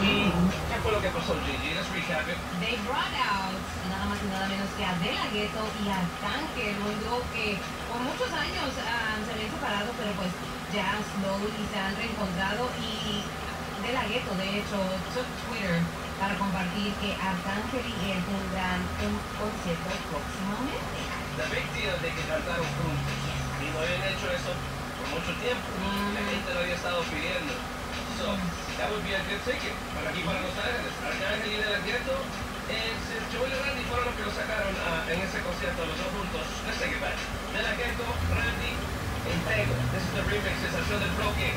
¿Y lo que pasó? Let's recap. They brought out nada más y nada menos que a De La Ghetto y Arcángel, un dúo que por muchos años ah, se habían separado, pero pues ya slowly se han reencontrado y De La Ghetto, de hecho, took Twitter compartir que Arcángel y él tendrán un concierto próximamente. Big deal de que cantaron juntos. Y no habían hecho eso por mucho tiempo. La gente lo había estado pidiendo. So, that would be a good ticket para aquí, para Los Ángeles. Arcángel y La Ghetto. Eh, Joel y Randy fueron los que lo sacaron ah, en ese concierto, los dos juntos. Let's take it back. De La Ghetto, Randy, Intego. This is the remix, es el show del bloque.